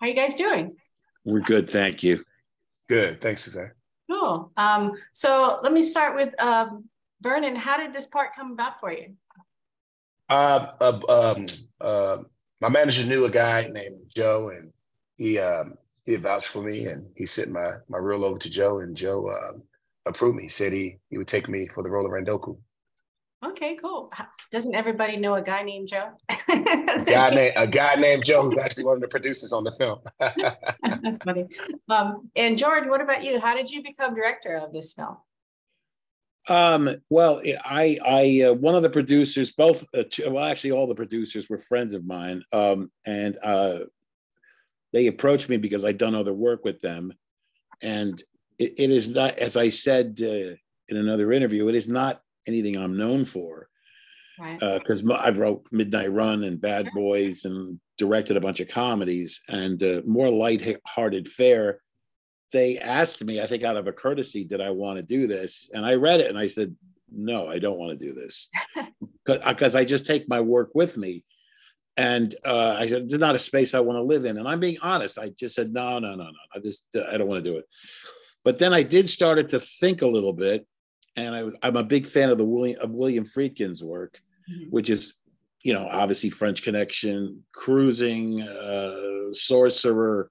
How you guys doing? We're good, thank you. Good, thanks, Suzanne. Cool. Um, so let me start with um, Vernon. How did this part come about for you? Uh, uh, um, uh, my manager knew a guy named Joe, and he um, he vouched for me, and he sent my my reel over to Joe, and Joe uh, approved me. He said he he would take me for the role of Randoku. Okay, cool. Doesn't everybody know a guy named Joe? a guy named a guy named Joe who's actually one of the producers on the film. That's funny. Um, and George, what about you? How did you become director of this film? Um, well, I, I, uh, one of the producers, both, uh, well, actually, all the producers were friends of mine, um, and uh, they approached me because I'd done other work with them, and it, it is not, as I said uh, in another interview, it is not anything I'm known for. Because right. uh, I wrote Midnight Run and Bad Boys and directed a bunch of comedies and uh, more light-hearted fare. They asked me, I think out of a courtesy, did I want to do this? And I read it and I said, no, I don't want to do this because I just take my work with me. And uh, I said, this is not a space I want to live in. And I'm being honest. I just said, no, no, no, no. I just, I don't want to do it. But then I did started to think a little bit and I was I'm a big fan of the William of William Friedkin's work, mm-hmm. which is you know obviously French Connection, Cruising, uh, Sorcerer,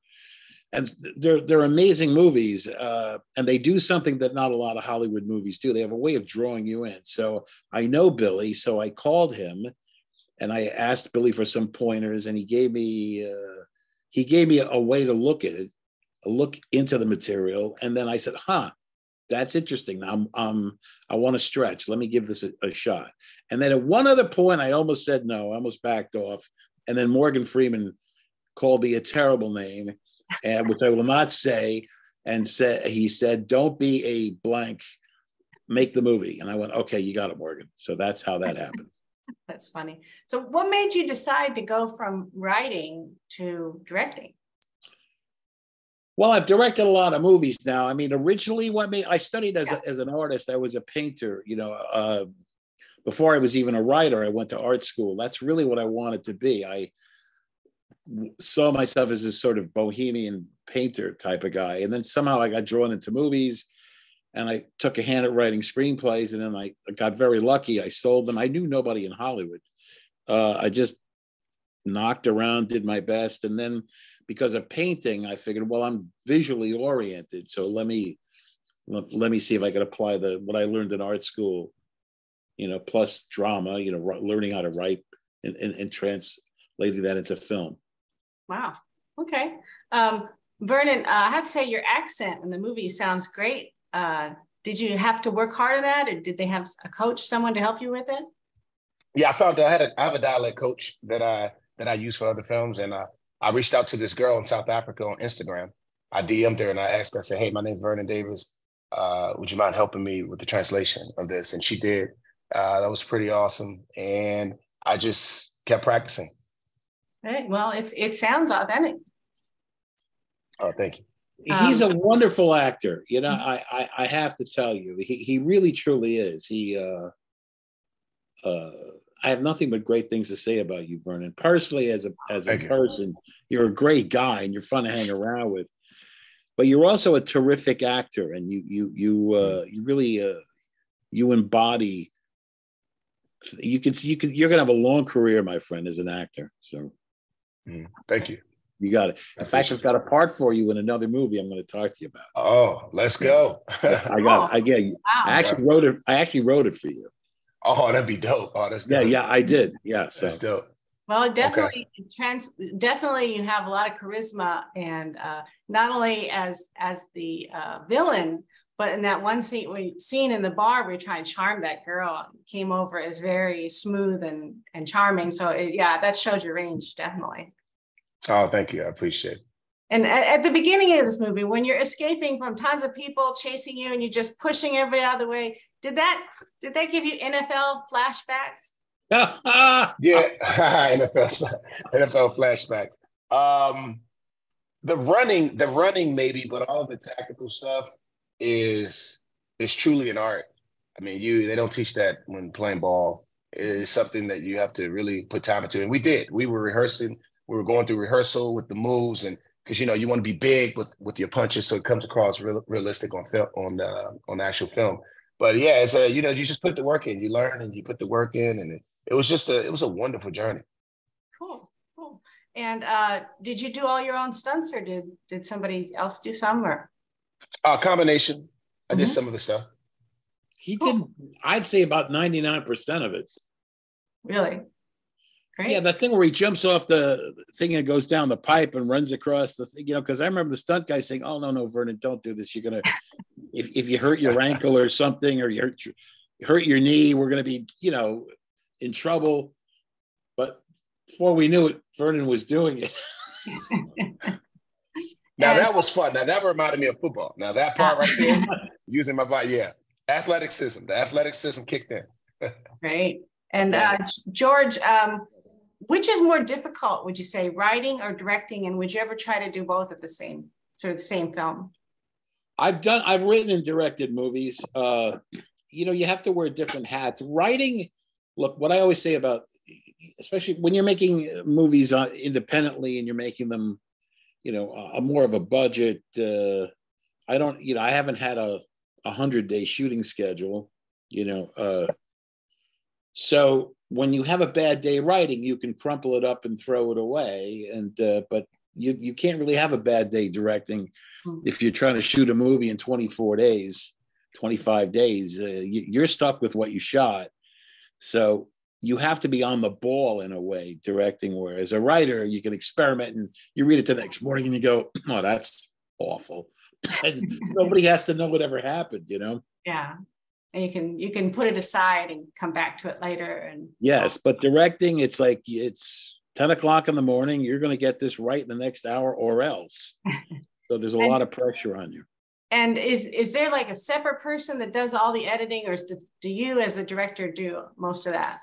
and they're they're amazing movies, uh, and they do something that not a lot of Hollywood movies do. They have a way of drawing you in. So I know Billy, so I called him, and I asked Billy for some pointers, and he gave me uh, he gave me a, a way to look at it, a look into the material, and then I said, "Huh." That's interesting. I'm, um, I want to stretch. Let me give this a, a, shot. And then at one other point, I almost said no. I almost backed off. And then Morgan Freeman called me a terrible name, and which I will not say. And said he said, "Don't be a blank. Make the movie." And I went, "Okay, you got it, Morgan." So that's how that happens. that's funny. So, what made you decide to go from writing to directing? Well, I've directed a lot of movies now. I mean, originally, what me I studied as, yeah. a, as an artist. I was a painter. You know, uh, before I was even a writer, I went to art school. That's really what I wanted to be. I saw myself as this sort of bohemian painter type of guy, and then somehow I got drawn into movies, and I took a hand at writing screenplays, and then I got very lucky. I sold them. I knew nobody in Hollywood. Uh, I just knocked around, did my best, and then because of painting, I figured, well, I'm visually oriented, so let me let me see if I could apply the what I learned in art school, you know, plus drama, you know, learning how to write and, and, and translating that into film. Wow. Okay. Um, Vernon, uh, I have to say your accent in the movie sounds great. Uh, did you have to work hard at that, or did they have a coach, someone to help you with it? Yeah, I found I had a I have a dialect coach that I that I use for other films, and uh, I reached out to this girl in South Africa on Instagram. I DM'd her and I asked her, I said, Hey, my name's Vernon Davis. Uh, would you mind helping me with the translation of this? And she did. Uh, that was pretty awesome. And I just kept practicing. Hey, well, it's it sounds authentic. Oh, thank you. He's um, a wonderful actor. You know, I, I, I have to tell you, he he really truly is. He uh uh I have nothing but great things to say about you, Vernon. Personally, as a as a person, you. you're a great guy and you're fun to hang around with. But you're also a terrific actor, and you you you uh, you really uh, you embody. You can see you can you're gonna have a long career, my friend, as an actor. So, mm, thank you. You got it. In fact, I've got a part for you in another movie I'm going to talk to you about. Oh, let's go. I got. I get. Wow. I actually wrote it. I actually wrote it for you. Oh, that'd be dope. Oh, that's dope. yeah, yeah. I did. Yeah, so. that's dope. Well, definitely, okay. trans. Definitely, you have a lot of charisma, and uh, not only as as the uh, villain, but in that one scene, we scene in the bar, we try and charm that girl. Came over as very smooth and and charming. So it, yeah, that showed your range, definitely. Oh, thank you. I appreciate it. And at, at, the beginning of this movie, when you're escaping from tons of people chasing you and you're just pushing everybody out of the way, did that did that give you NFL flashbacks? yeah, NFL NFL flashbacks. Um, the running, the running maybe, but all the tactical stuff is is truly an art. I mean, you they don't teach that when playing ball. It is something that you have to really put time into, and we did. We were rehearsing. We were going through rehearsal with the moves and because you know you want to be big with with your punches, so it comes across real, realistic on film on uh, on actual film. But yeah, it's a you know you just put the work in, you learn and you put the work in, and it, it was just a it was a wonderful journey. Cool, cool. And uh, did you do all your own stunts, or did did somebody else do some? Or a uh, combination. I mm-hmm. did some of the stuff. He cool. did. I'd say about ninety nine percent of it. Really? Great. Yeah, the thing where he jumps off the thing and goes down the pipe and runs across the thing, you know, because I remember the stunt guy saying, "Oh no, no, Vernon, don't do this. You're gonna, if, if you hurt your ankle or something, or you hurt your, hurt your knee, we're gonna be, you know, in trouble." But before we knew it, Vernon was doing it. now that was fun. Now that reminded me of football. Now that part right there, using my body, yeah, athleticism. The athleticism kicked in. Great. And uh, George, um, which is more difficult, would you say, writing or directing? And would you ever try to do both at the same sort of the same film? I've done. I've written and directed movies. Uh, you know, you have to wear different hats. Writing. Look, what I always say about, especially when you're making movies uh, independently and you're making them, you know, a, more of a budget. Uh, I don't. You know, I haven't had a a hundred day shooting schedule. You know, uh, so when you have a bad day writing, you can crumple it up and throw it away. And uh, but you you can't really have a bad day directing. If you're trying to shoot a movie in 24 days, 25 days. Uh, you, you're stuck with what you shot. So you have to be on the ball in a way directing. Whereas a writer, you can experiment and you read it the next morning and you go, "Oh, that's awful," and nobody has to know whatever happened. You know? Yeah and you can you can put it aside and come back to it later and yes but directing it's like it's 10 o'clock in the morning you're going to get this right in the next hour or else so there's a and, lot of pressure on you. And is is there like a separate person that does all the editing or does, do you as the director do most of that?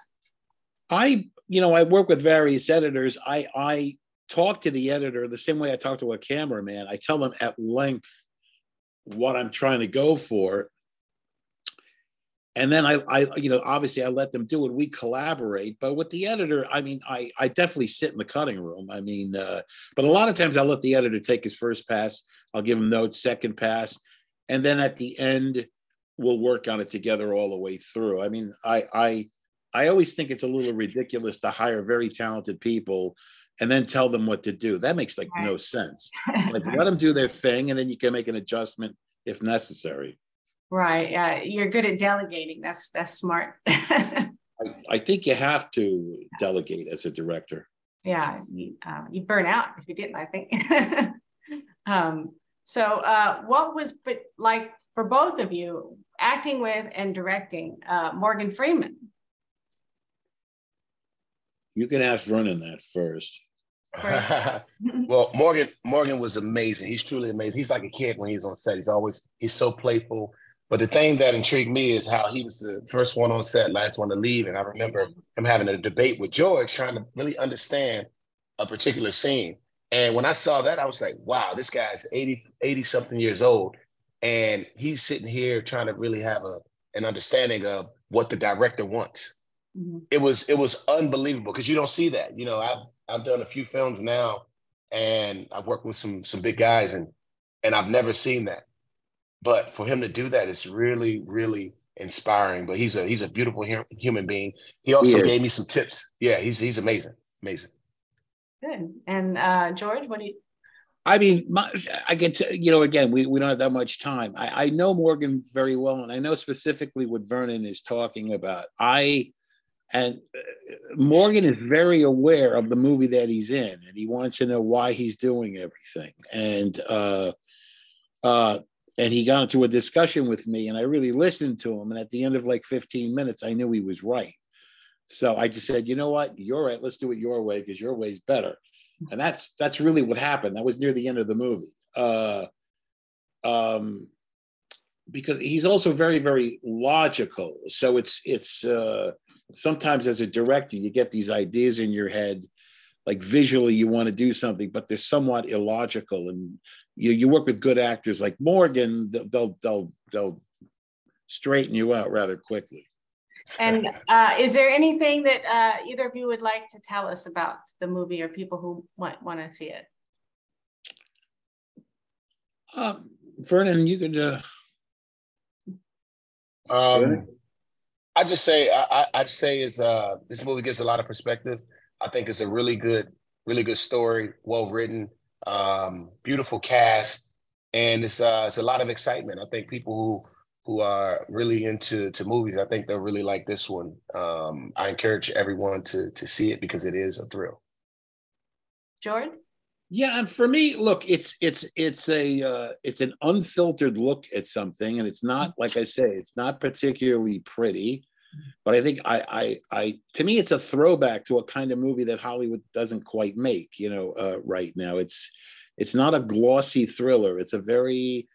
I you know i work with various editors. I i talk to the editor the same way i talk to a cameraman. I tell them at length what i'm trying to go for and then I, I, you know, obviously I let them do it. We collaborate, but with the editor, I mean, I, I definitely sit in the cutting room. I mean, uh, but a lot of times I'll let the editor take his first pass. I'll give him notes, second pass, and then at the end, we'll work on it together all the way through. I mean, I, I, I always think it's a little ridiculous to hire very talented people and then tell them what to do. That makes like right. no sense. like let them do their thing, and then you can make an adjustment if necessary. Right. Yeah. You're good at delegating. That's that's smart. I, I, think you have to delegate as a director. Yeah. You, uh, you burn out if you didn't, I think. um, so uh, what was but like for both of you acting with and directing uh, Morgan Freeman? You can ask Vernon that first. well, Morgan Morgan was amazing. He's truly amazing. He's like a kid when he's on set. He's always he's so playful. But the thing that intrigued me is how he was the first one on set, last one to leave. And I remember him having a debate with George, trying to really understand a particular scene. And when I saw that, I was like, wow, this guy's 80, 80 something years old. And he's sitting here trying to really have a an understanding of what the director wants. Mm-hmm. It was it was unbelievable because you don't see that. You know, I've I've done a few films now and I've worked with some some big guys and and I've never seen that. But for him to do that is really, really inspiring. But he's a he's a beautiful human being. He also he gave me some tips. Yeah, he's he's amazing, amazing. Good. And uh, George, what do you? I mean, my, I get to, you know, again, we, we don't have that much time. I, I know Morgan very well, and I know specifically what Vernon is talking about. I, and uh, Morgan is very aware of the movie that he's in, and he wants to know why he's doing everything. And uh, uh, and he got into a discussion with me and i really listened to him and at the end of like 15 minutes i knew he was right. So i just said you know what? You're right. Let's do it your way because your way's better. And that's that's really what happened. That was near the end of the movie. Uh um because he's also very very logical. So it's it's uh sometimes as a director you get these ideas in your head like visually you want to do something but they're somewhat illogical and you you work with good actors like Morgan, they'll they'll they'll straighten you out rather quickly. And uh, is there anything that uh, either of you would like to tell us about the movie or people who might want to see it? Um, Vernon, you could. Uh, um, I just say I, I'd say is uh this movie gives a lot of perspective. I think it's a really good, really good story, well written, um, beautiful cast, and it's uh it's a lot of excitement. I think people who who are really into to movies, I think they'll really like this one. Um, I encourage everyone to to see it because it is a thrill. Jordan. Yeah, and for me, look, it's it's it's a uh, it's an unfiltered look at something, and it's not like I say, it's not particularly pretty, but I think I I I to me, it's a throwback to a kind of movie that Hollywood doesn't quite make, you know, uh, right now. It's it's not a glossy thriller. It's a very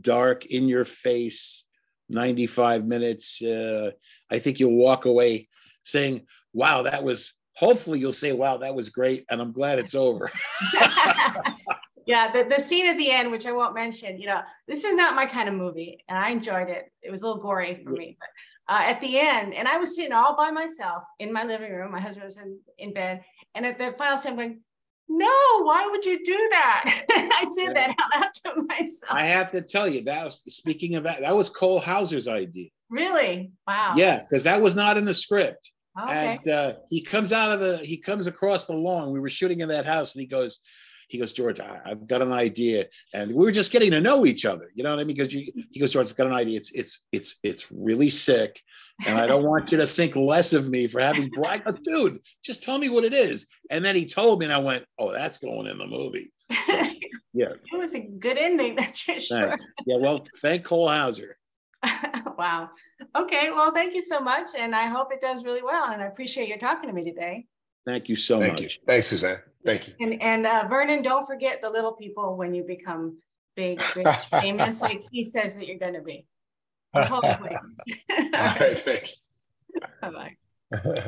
dark, in your face, ninety five minutes. Uh, I think you'll walk away saying, "Wow, that was hopefully you'll say, wow, that was great. And I'm glad it's over. yeah, the, the scene at the end, which I won't mention, you know, this is not my kind of movie. And I enjoyed it. It was a little gory for me. But uh, at the end, and I was sitting all by myself in my living room. My husband was in, in bed. And at the final scene, I'm going, no, why would you do that? I said yeah. that out loud to myself. I have to tell you, that was speaking of that, that was Cole Hauser's idea. Really? Wow. Yeah, because that was not in the script. Okay. And uh, he comes out of the, he comes across the lawn. We were shooting in that house, and he goes, he goes, George, I, have got an idea, and we were just getting to know each other. You know what I mean? Because you, he goes, George, I've got an idea. It's, it's, it's, it's really sick, and I don't want you to think less of me for having brought. Dude, just tell me what it is. And then he told me, and I went, oh, that's going in the movie. So, yeah, it was a good ending. That's for sure. Thanks. Yeah, well, thank Cole Hauser. wow. Okay. Well, thank you so much. And I hope it does really well. And I appreciate you talking to me today. Thank you so Thank much. You. Thanks, Suzanne. Thank you. And, and uh, Vernon, don't forget the little people when you become big, rich, famous, like he says that you're going to be. All right. All right. Thank you. Bye bye.